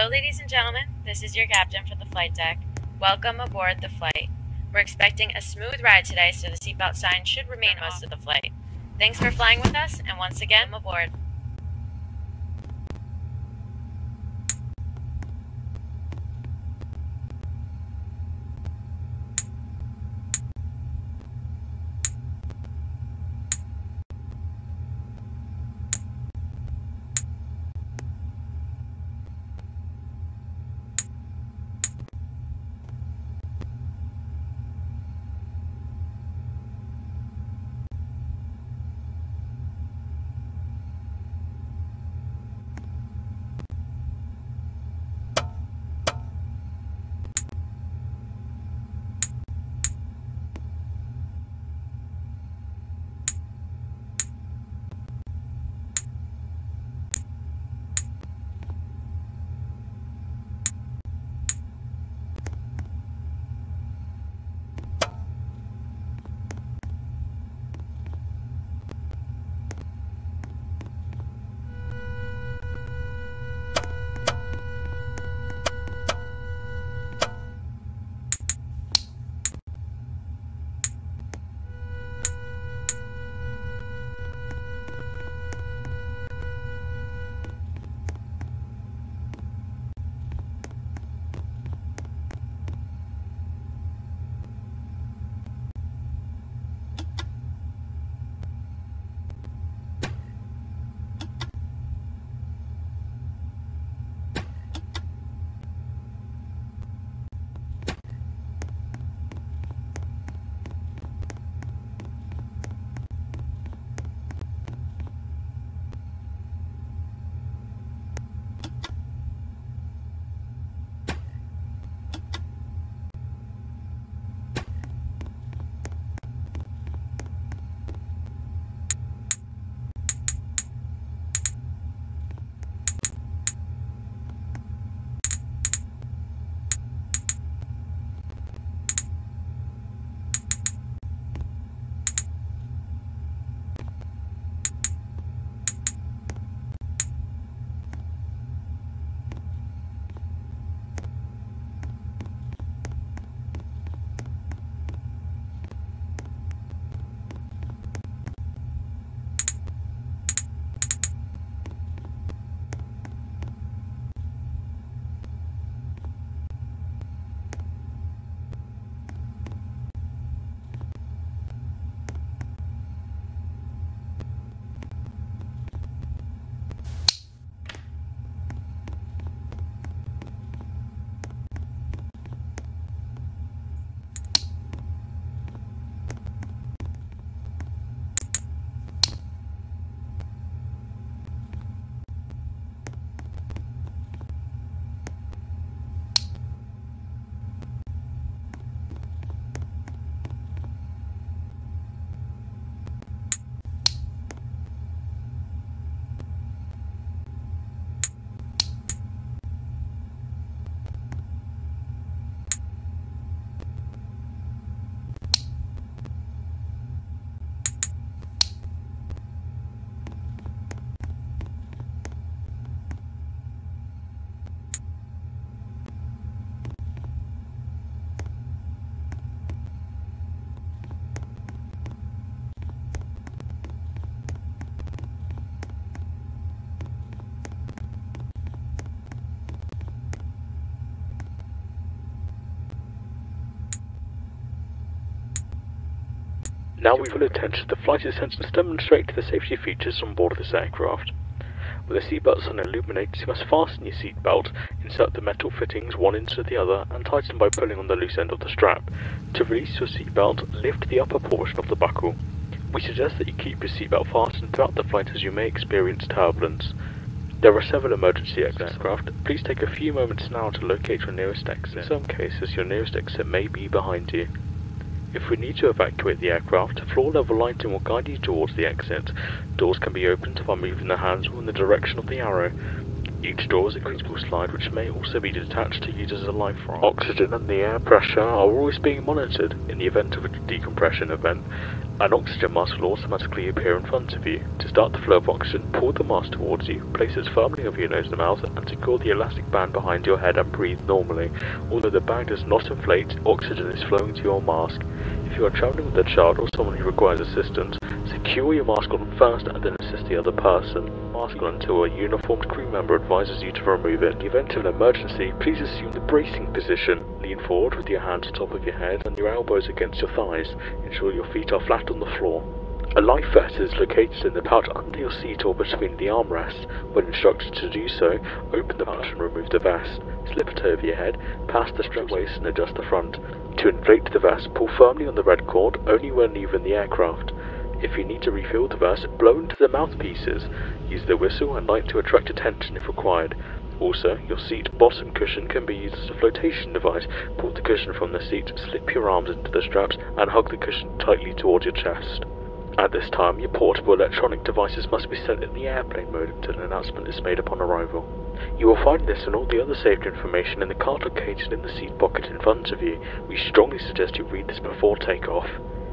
Hello, ladies and gentlemen. This is your captain for the flight deck. Welcome aboard the flight. We're expecting a smooth ride today, so the seatbelt sign should remain most of the flight. Thanks for flying with us, and once again, aboard. Now we will to the flight attendants demonstrate the safety features on board this aircraft. With the seatbelt sign illuminates, you must fasten your seatbelt, insert the metal fittings one into the other, and tighten by pulling on the loose end of the strap. To release your seatbelt, lift the upper portion of the buckle. We suggest that you keep your seatbelt fastened throughout the flight as you may experience turbulence. There are several emergency exits aircraft. Please take a few moments now to locate your nearest exit. In some cases, your nearest exit may be behind you. If we need to evacuate the aircraft, floor level lighting will guide you towards the exit. Doors can be opened by moving the handle in the direction of the arrow. Each door is a critical slide which may also be detached to use as a life raft. Oxygen and the air pressure are always being monitored. In the event of a decompression event, an oxygen mask will automatically appear in front of you. To start the flow of oxygen, pull the mask towards you, place it firmly over your nose and mouth, and secure the elastic band behind your head and breathe normally. Although the bag does not inflate, oxygen is flowing to your mask. If you are traveling with a child or someone who requires assistance, secure your mask on first and then assist the other person. Mask on until a uniformed crew member advises you to remove it. In the event of an emergency, please assume the bracing position. Lean forward with your hands on top of your head and your elbows against your thighs. Ensure your feet are flat on the floor. A life vest is located in the pouch under your seat or between the armrests. When instructed to do so, open the pouch and remove the vest. Slip it over your head, pass the strap waist and adjust the front. To inflate the vest, pull firmly on the red cord only when leaving the aircraft. If you need to refill the vest, blow into the mouthpieces. Use the whistle and light to attract attention if required. Also, your seat bottom cushion can be used as a flotation device. Pull the cushion from the seat, slip your arms into the straps, and hug the cushion tightly towards your chest. At this time, your portable electronic devices must be set in the airplane mode until an announcement is made upon arrival. You will find this and all the other safety information in the card located in the seat pocket in front of you. We strongly suggest you read this before takeoff.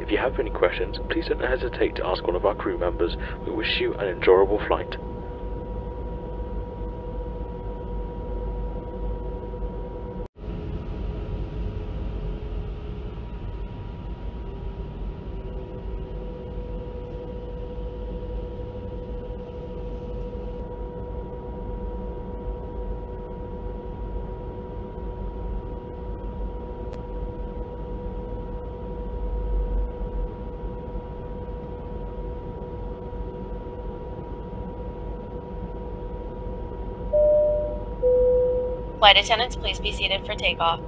If you have any questions, please don't hesitate to ask one of our crew members. We wish you an enjoyable flight. Flight attendants, please be seated for takeoff.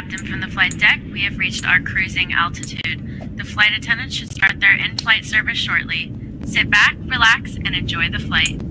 Captain from the flight deck. We have reached our cruising altitude. The flight attendants should start their in flight service shortly. Sit back, relax, and enjoy the flight.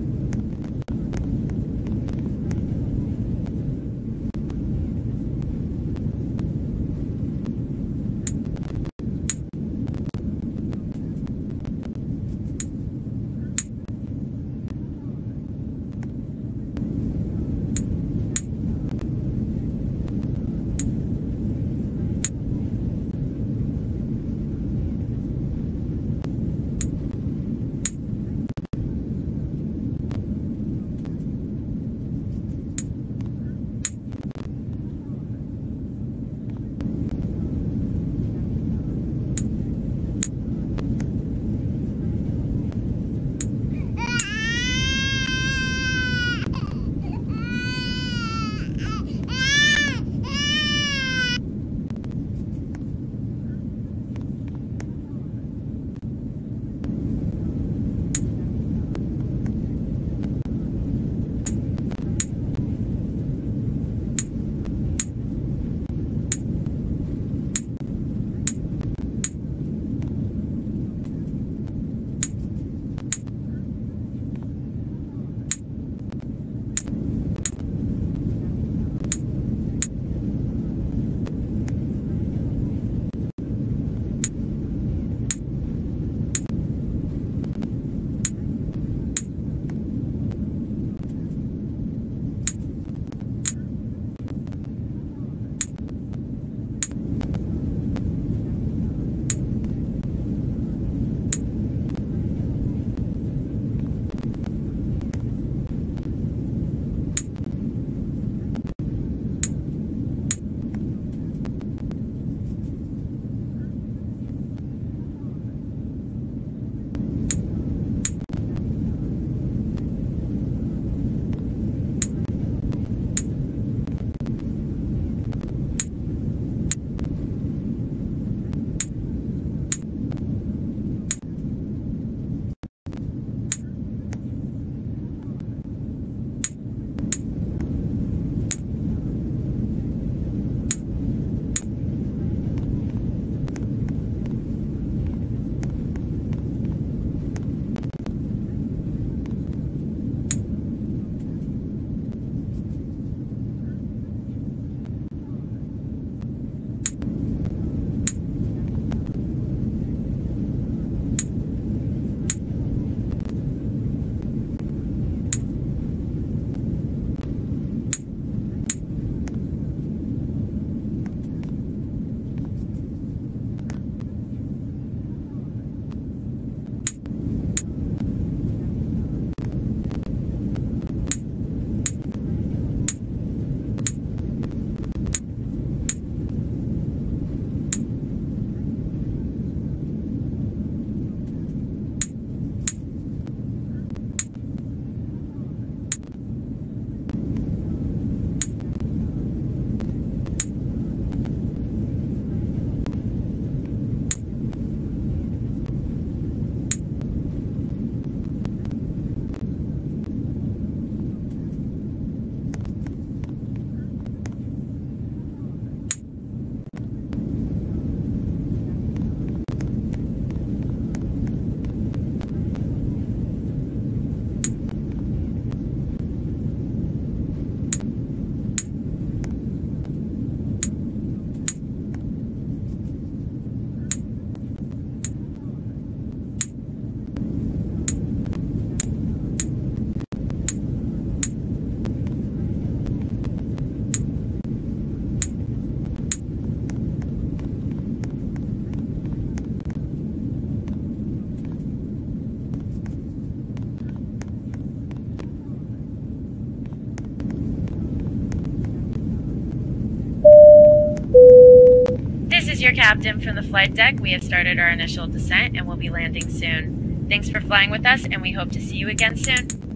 Your captain from the flight deck. We have started our initial descent and will be landing soon. Thanks for flying with us, and we hope to see you again soon.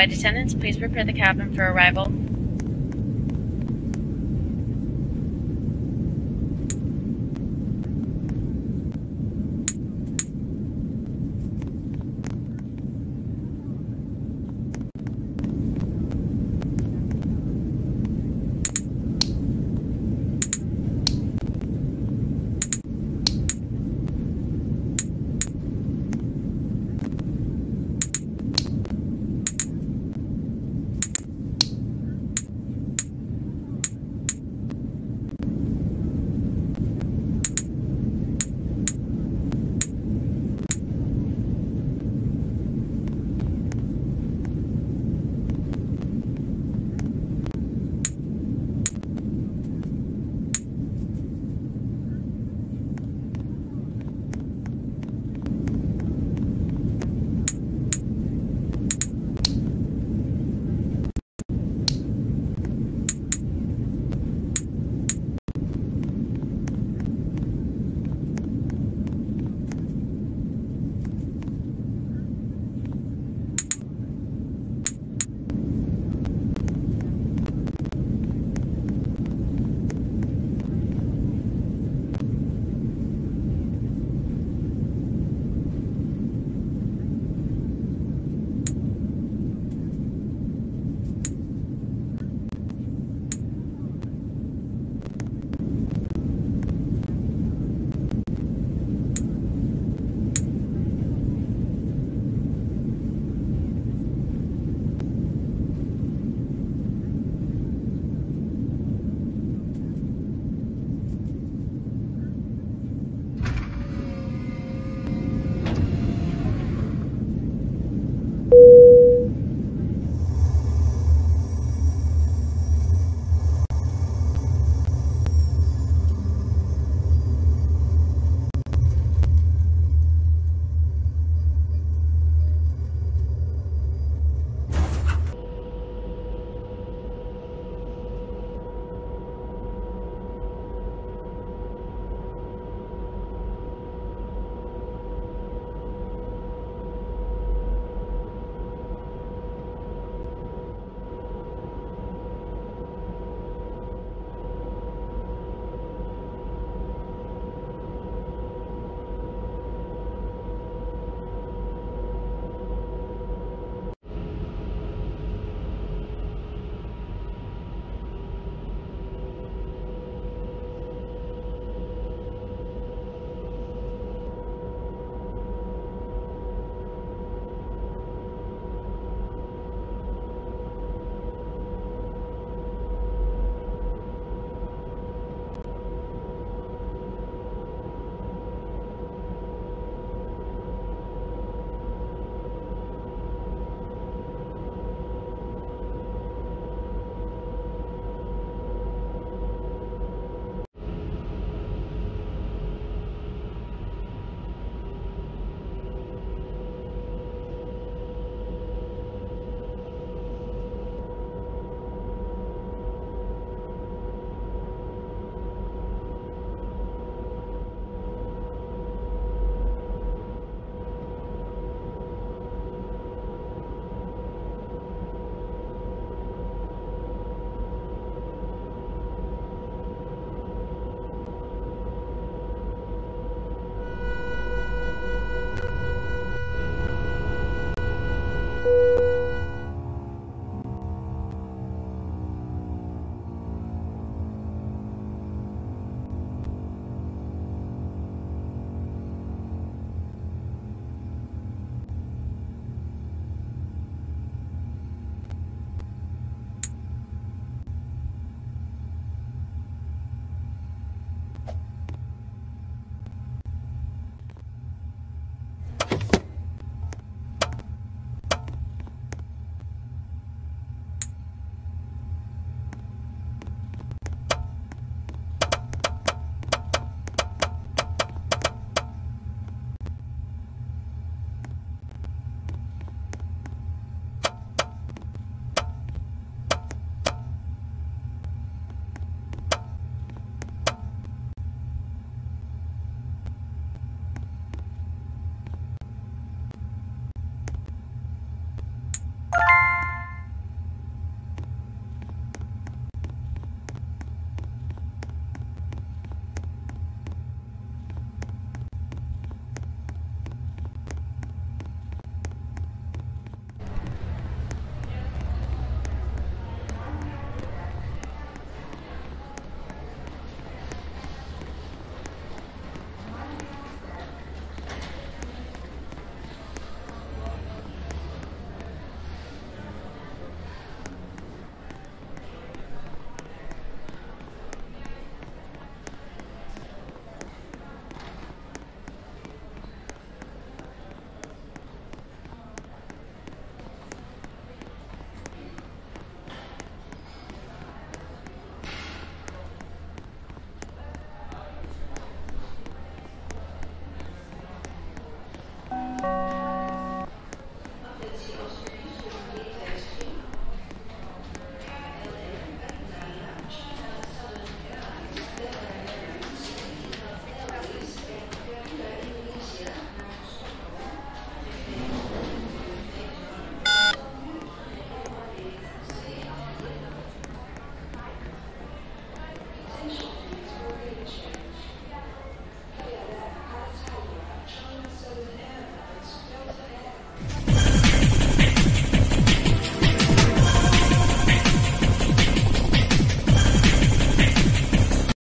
Flight attendants, please prepare the cabin for arrival.